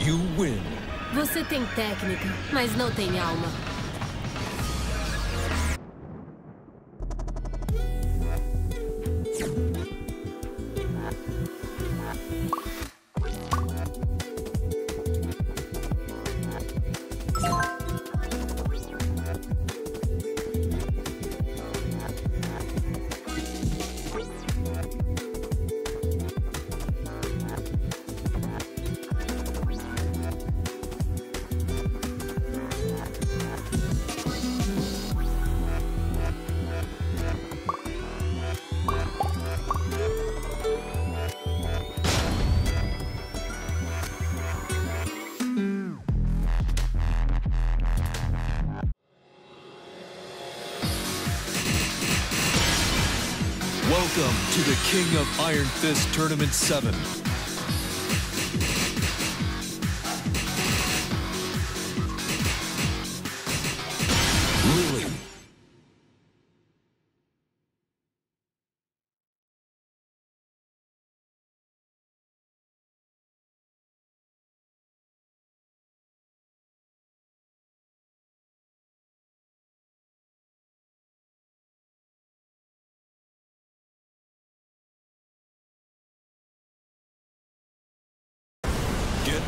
You win. Você tem técnica, mas não tem alma. Welcome to the King of Iron Fist Tournament 7. Lily.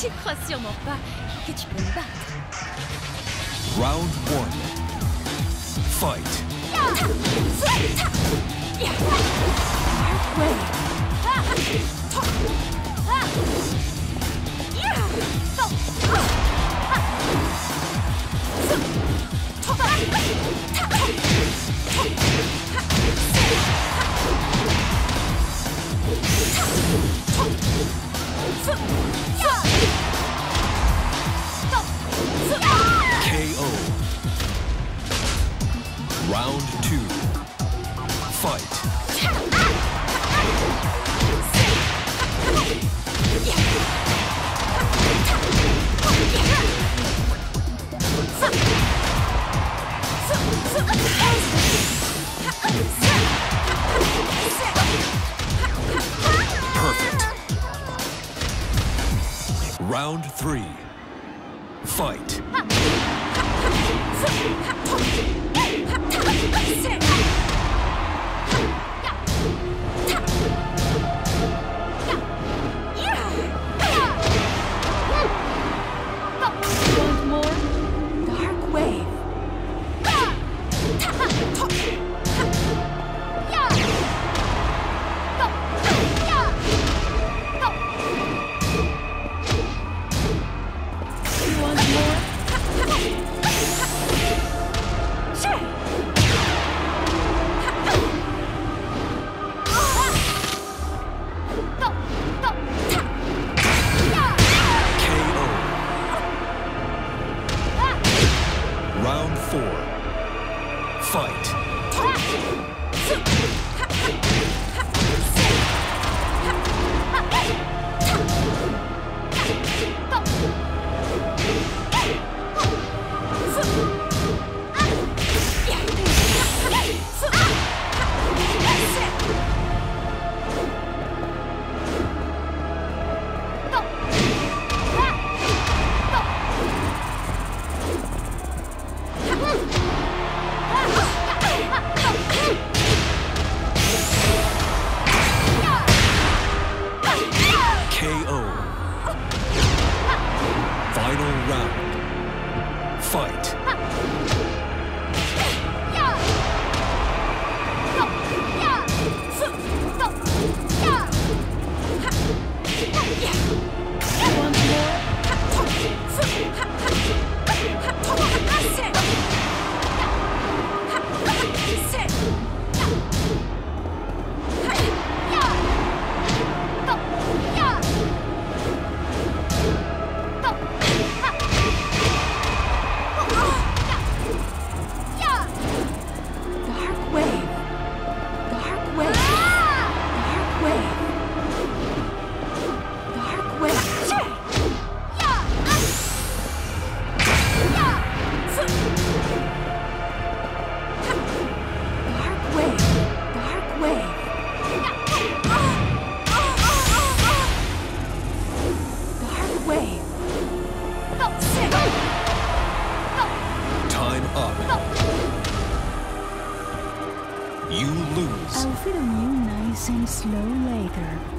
Tu crois sûrement pas que tu peux me battre. Round 1. Fight. Round 2. Fight. Perfect. Round 3. Fight. Want Round four. Fight. Ha! Round. Fight. You lose. I'll feed on you nice and slow later.